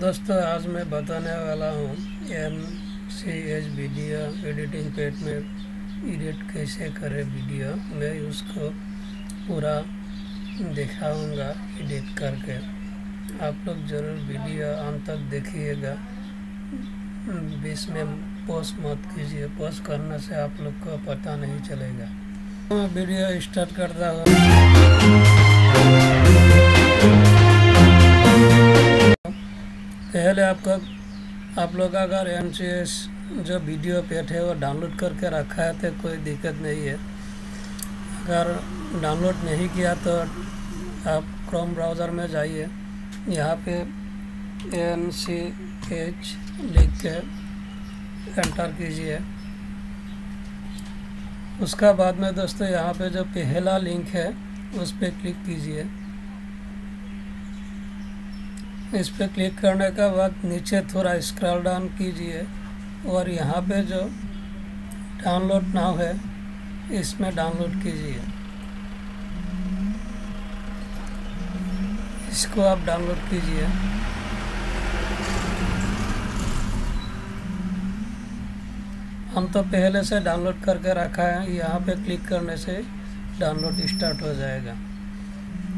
दोस्तों, आज मैं बताने वाला हूँ M C H video editing pad में एडिट कैसे करें वीडियो मैं उसको पूरा दिखाऊँगा एडिट करके। आप लोग ज़रूर वीडियो अंत तक देखिएगा। बीच में पोस्ट मत कीजिए। पोस्ट करने से आप लोग को पता नहीं चलेगा। वीडियो स्टार्ट करता हूँ। पहले आपका, आप लोग अगर एम जो वीडियो पेट है वो डाउनलोड करके रखा है तो कोई दिक्कत नहीं है। अगर डाउनलोड नहीं किया तो आप क्रोम ब्राउज़र में जाइए। यहाँ पे एन सी एच लिख के एंटर कीजिए। उसका बाद में दोस्तों यहाँ पे जो पहला लिंक है, उस पर क्लिक कीजिए। इस पर क्लिक करने के बाद नीचे थोड़ा स्क्रॉल डाउन कीजिए और यहाँ पे जो डाउनलोड नाउ है, इसमें डाउनलोड कीजिए। इसको आप डाउनलोड कीजिए। हम तो पहले से डाउनलोड करके रखा है, यहाँ पे क्लिक करने से डाउनलोड स्टार्ट हो जाएगा।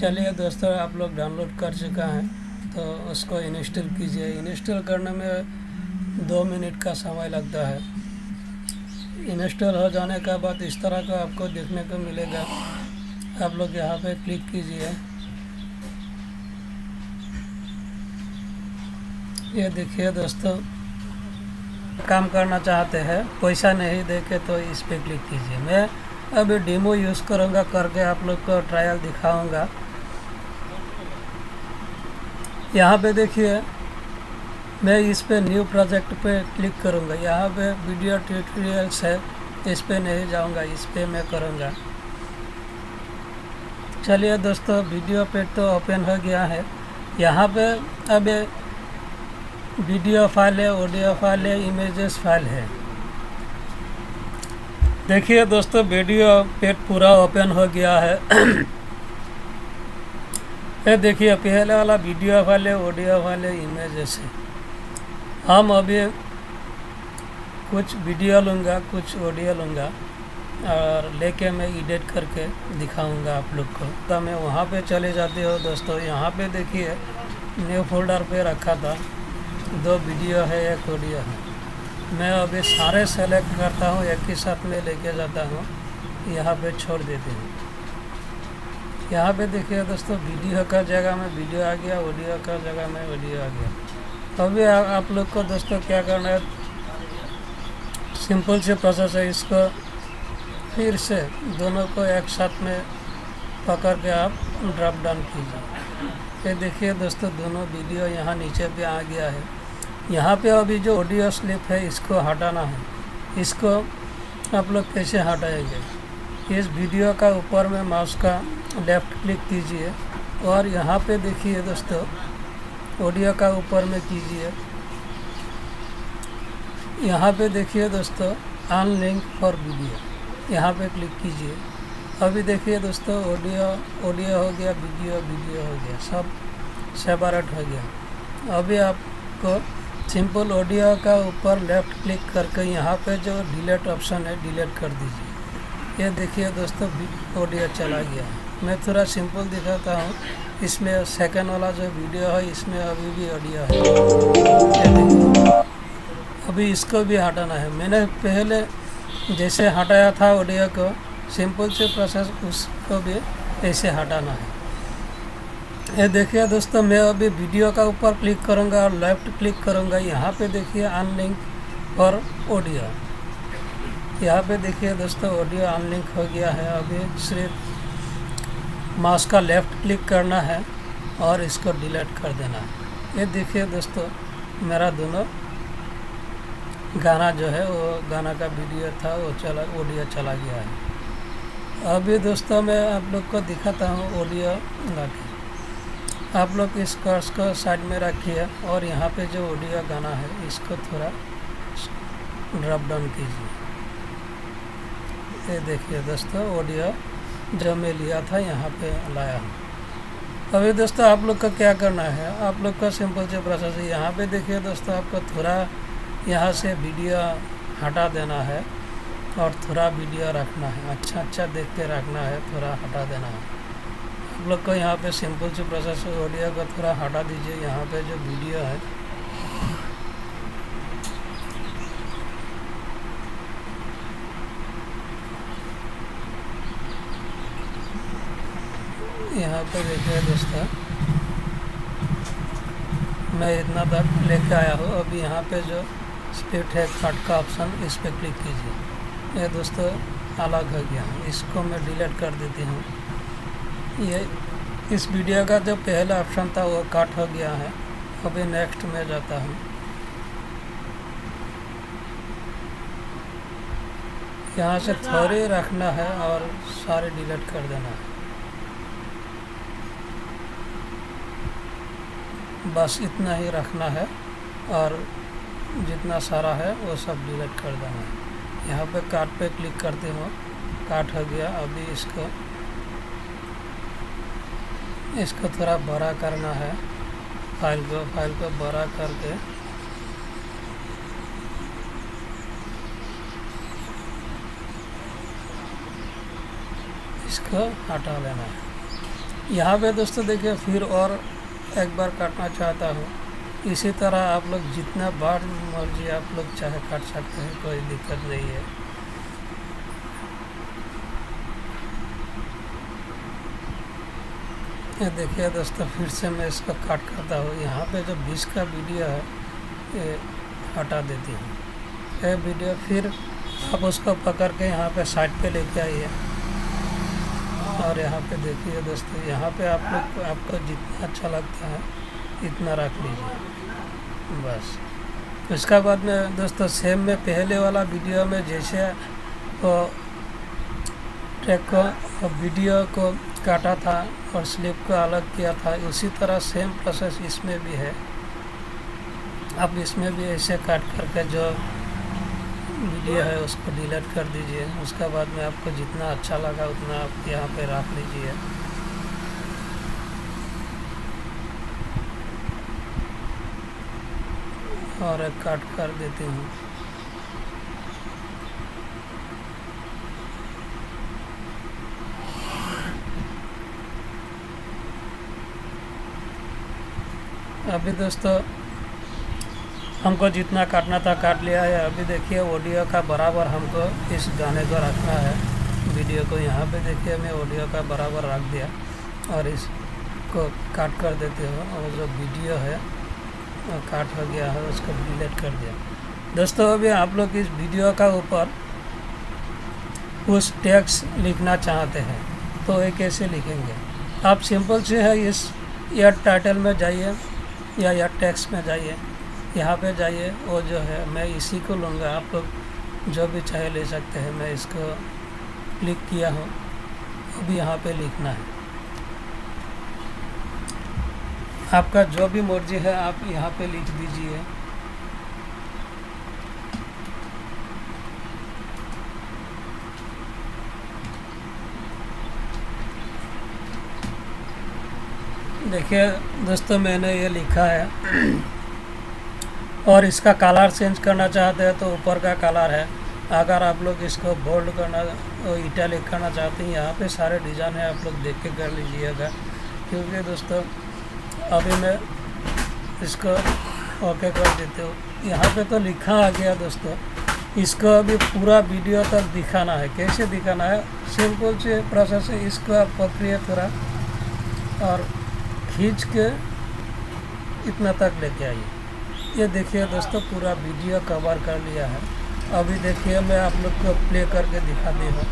चलिए दोस्तों, आप लोग डाउनलोड कर चुका है। तो उसको इंस्टॉल कीजिए। इंस्टॉल करने में दो मिनट का समय लगता है। इंस्टॉल हो जाने के बाद इस तरह का आपको देखने को मिलेगा। आप लोग यहाँ पे क्लिक कीजिए। ये देखिए दोस्तों, काम करना चाहते हैं, पैसा नहीं दे के तो इस पर क्लिक कीजिए। मैं अभी डेमो यूज़ करूँगा, करके आप लोग को ट्रायल दिखाऊँगा। यहाँ पे देखिए, मैं इस पे न्यू प्रोजेक्ट पे क्लिक करूँगा। यहाँ पे वीडियो ट्यूटोरियल्स है, इस पे नहीं जाऊँगा, इस पे मैं करूँगा। चलिए दोस्तों वीडियो पे तो ओपन हो गया है। यहाँ पे अब वीडियो फ़ाइल है ऑडियो फ़ाइल है इमेजेस फ़ाइल है। देखिए दोस्तों वीडियो पेट पूरा ओपन हो गया है। ये देखिए, पहले वाला वीडियो वाले ऑडियो वाले इमेज ऐसे हम अभी कुछ वीडियो लूँगा, कुछ ऑडियो लूँगा, और लेके मैं एडिट करके दिखाऊँगा आप लोग को। तो मैं वहाँ पे चले जाते हो दोस्तों। यहाँ पे देखिए न्यू फोल्डर पे रखा था। दो वीडियो है, एक ऑडियो है। मैं अभी सारे सेलेक्ट करता हूँ, एक ही साथ में लेके जाता हूँ। यहाँ पे छोड़ देती हूँ। यहाँ पे देखिए दोस्तों वीडियो का जगह में वीडियो आ गया ऑडियो का जगह में ऑडियो आ गया। अभी आ, आप लोग को दोस्तों क्या करना है? सिंपल से प्रोसेस है इसको। फिर से दोनों को एक साथ में पकड़ के आप ड्रॉप डाउन कीजिए। ये देखिए दोस्तों दोनों वीडियो यहाँ नीचे पे आ गया है। यहाँ पे अभी जो ऑडियो स्लिप है इसको हटाना है। इसको आप लोग कैसे हटाएँगे? इस वीडियो का ऊपर में माउस का लेफ़्ट क्लिक कीजिए और यहाँ पे देखिए दोस्तों ऑडियो का ऊपर में कीजिए। यहाँ पे देखिए दोस्तों अन लिंक फॉर वीडियो यहाँ पे क्लिक कीजिए। अभी देखिए दोस्तों ऑडियो ऑडियो हो गया वीडियो वीडियो हो गया, सब सेपरेट हो गया। अभी आपको सिंपल ऑडियो का ऊपर लेफ़्ट क्लिक करके यहाँ पे जो डिलीट ऑप्शन है डिलीट कर दीजिए। ये देखिए दोस्तों ऑडियो चला गया। मैं थोड़ा सिंपल दिखाता हूँ। इसमें सेकंड वाला जो वीडियो है, इसमें अभी भी ऑडियो है। अभी इसको भी हटाना है। मैंने पहले जैसे हटाया था ऑडियो को सिंपल से प्रोसेस उसको भी ऐसे हटाना है। ये देखिए दोस्तों, मैं अभी वीडियो का ऊपर क्लिक करूँगा और लेफ़्ट क्लिक करूँगा। यहाँ पे देखिए अनलिंक और ऑडियो यहाँ पे देखिए दोस्तों ऑडियो अनलिंक हो गया है। अभी सिर्फ़ माउस का लेफ़्ट क्लिक करना है और इसको डिलीट कर देना है। ये देखिए दोस्तों, मेरा दोनों गाना जो है, वो गाना का वीडियो था, वो चला ऑडियो चला गया है। अभी दोस्तों, मैं आप लोग को दिखाता हूँ ऑडियो गा के आप लोग इस कर्स को साइड में रखिए और यहाँ पे जो ऑडियो गाना है, इसको थोड़ा ड्रॉप डाउन कीजिए। ये देखिए दोस्तों ऑडियो जो मैं लिया था, यहाँ पे लाया हूँ। अभी दोस्तों, आप लोग का क्या करना है? आप लोग का सिंपल से प्रोसेस है, यहाँ पे देखिए दोस्तों, आपको थोड़ा यहाँ से वीडियो हटा देना है और थोड़ा वीडियो रखना है। अच्छा अच्छा देख के रखना है, थोड़ा हटा देना है। आप लोग को यहाँ पे सिंपल से प्रोसेस ऑडियो का थोड़ा हटा दीजिए। यहाँ पे जो वीडियो है यहाँ पे देखिए दोस्तों। मैं इतना तक लेके आया हूँ। अब यहाँ पे जो स्पीड है कट का ऑप्शन, इस पर क्लिक कीजिए। ये दोस्तों अलग हो गया। इसको मैं डिलीट कर देती हूँ। ये इस वीडियो का जो पहला ऑप्शन था, वो कट हो गया है। अभी नेक्स्ट में जाता हूँ। यहाँ से थोड़ी रखना है और सारे डिलीट कर देना है। बस इतना ही रखना है और जितना सारा है वो सब डिलीट कर देना है। यहाँ पे कार्ड पे क्लिक करते हो, कार्ड हो गया, अभी इसको इसको थोड़ा बड़ा करना है। फ़ाइल को फ़ाइल को बड़ा करके, इसको हटा लेना है। यहाँ पे दोस्तों देखिए, फिर और एक बार काटना चाहता हूँ। इसी तरह आप लोग जितना बार मर्ज़ी आप लोग चाहे काट सकते हैं, कोई दिक्कत नहीं है। ये देखिए दोस्तों, फिर से मैं इसको काट करता हूँ। यहाँ पे जो बीस का वीडियो है, ये हटा देती हूँ। ये वीडियो फिर आप उसको पकड़ के यहाँ पे साइड पे लेके आइए। और यहाँ पे देखिए दोस्तों, यहाँ पे आप लोग आपको जितना अच्छा लगता है, इतना रख लीजिए। बस। उसका बाद में दोस्तों सेम में पहले वाला वीडियो में जैसे वो ट्रैक को वीडियो को काटा था और स्लिप को अलग किया था, उसी तरह सेम प्रोसेस इसमें भी है। आप इसमें भी ऐसे काट करके जो वीडियो है, उसको डिलीट कर दीजिए। उसके बाद में आपको जितना अच्छा लगा, उतना आप यहाँ पे रख लीजिए। और एक काट कर देती हूँ। अभी दोस्तों हमको जितना काटना था काट लिया है। अभी देखिए ऑडियो का बराबर हमको इस गाने को रखना है। वीडियो को यहाँ पे देखिए मैं ऑडियो का बराबर रख दिया। और इसको काट कर देते हो। और जो वीडियो है काट हो गया है, उसको डिलीट कर दिया। दोस्तों, अभी आप लोग इस वीडियो का ऊपर उस टैक्स लिखना चाहते हैं तो ये कैसे लिखेंगे? आप सिंपल से है, इस या टाइटल में जाइए या या टैक्स में जाइए। यहाँ पे जाइए वो जो है, मैं इसी को लूँगा। आप लोग जो भी चाहे ले सकते हैं। मैं इसको क्लिक किया हूँ। अभी यहाँ पे लिखना है। आपका जो भी मर्ज़ी है, आप यहाँ पे लिख दीजिए। देखिए, दोस्तों, मैंने ये लिखा है। और इसका कलर चेंज करना चाहते हैं तो ऊपर का कलर है। अगर आप लोग इसको बोल्ड करना इटैलिक करना चाहते हैं, यहाँ पे सारे डिज़ाइन है, आप लोग देख के कर लीजिएगा। क्योंकि दोस्तों, अभी मैं इसको ओके कर देते हो। यहाँ पे तो लिखा आ गया दोस्तों, इसको अभी पूरा वीडियो तक दिखाना है। कैसे दिखाना है? सिंपल से प्रोसेस है। इसको आप पकड़िए थोड़ा और खींच के इतना तक लेके आइए। ये देखिए दोस्तों, पूरा वीडियो कवर कर लिया है। अभी देखिए, मैं आप लोग को प्ले करके दिखा दी हूँ।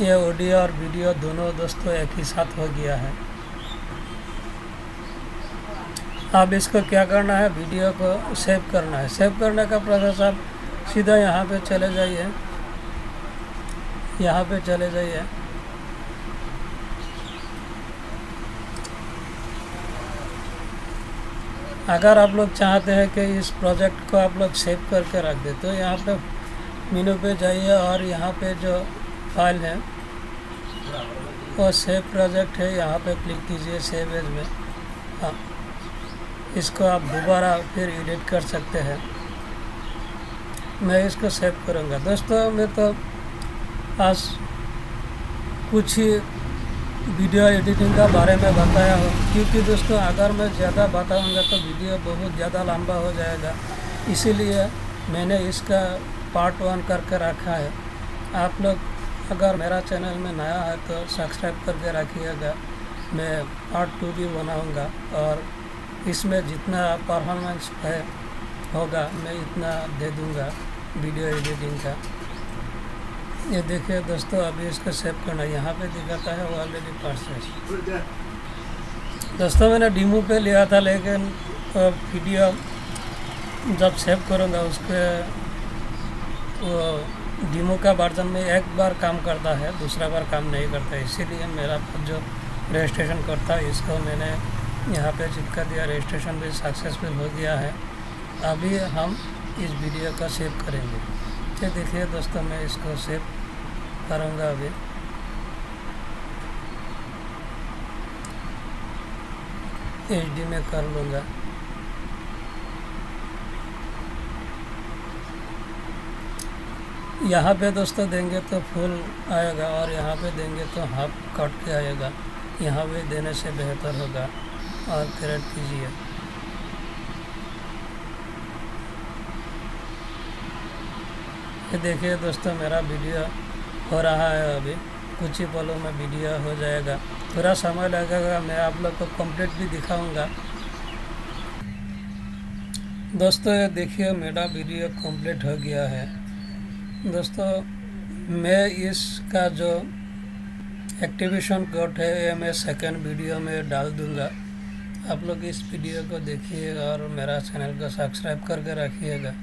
ये ऑडियो और वीडियो दोनों दोस्तों एक ही साथ हो गया है। अब इसको क्या करना है? वीडियो को सेव करना है। सेव करने का प्रोसेस आप सीधा यहाँ पे चले जाइए। यहाँ पे चले जाइए। अगर आप लोग चाहते हैं कि इस प्रोजेक्ट को आप लोग सेव करके रख दे तो यहाँ पे मेनू पे जाइए और यहाँ पे जो फ़ाइल है, वो सेव प्रोजेक्ट है, यहाँ पे क्लिक कीजिए सेव एज में। हाँ इसको आप दोबारा फिर एडिट कर सकते हैं। मैं इसको सेव करूँगा। दोस्तों, मैं तो आज कुछ ही वीडियो एडिटिंग का बारे में बताया हूँ। क्योंकि दोस्तों, अगर मैं ज़्यादा बताऊँगा तो वीडियो बहुत ज़्यादा लंबा हो जाएगा। इसीलिए मैंने इसका पार्ट वन करके रखा है। आप लोग अगर मेरा चैनल में नया है तो सब्सक्राइब करके रखिएगा। मैं पार्ट टू भी बनाऊँगा और इसमें जितना परफॉर्मेंस है होगा, मैं इतना दे दूँगा वीडियो एडिटिंग का। ये देखिए दोस्तों, अभी इसको सेव करना यहाँ पे दिखाता है ऑलरेडी प्रोसेस दोस्तों, मैंने डीमो पे लिया था, लेकिन वीडियो जब सेव करूँगा, उसके वो डीमो का वर्जन में एक बार काम करता है, दूसरा बार काम नहीं करता इसीलिए मेरा जो रजिस्ट्रेशन करता है इसको मैंने यहाँ पे चिपका दिया। रजिस्ट्रेशन भी सक्सेसफुल हो गया है। अभी हम इस वीडियो का सेव करेंगे। ये देखिए दोस्तों, मैं इसको सेव करूँगा अभी। एच में कर लूँगा। यहाँ पे दोस्तों देंगे तो फुल आएगा और यहाँ पे देंगे तो हाफ़ कट के आएगा। यहाँ पे देने से बेहतर होगा। और क्रेड कीजिए। ये देखिए दोस्तों मेरा वीडियो हो रहा है अभी। कुछ ही पलों में वीडियो हो जाएगा। थोड़ा समय लगेगा, मैं आप लोग को कंप्लीट भी दिखाऊँगा। दोस्तों देखिए, मेरा वीडियो कंप्लीट हो गया है। दोस्तों, मैं इसका जो एक्टिवेशन कोड है, ये मैं सेकंड वीडियो में डाल दूँगा। आप लोग इस वीडियो को देखिएगा और मेरा चैनल को सब्सक्राइब करके रखिएगा।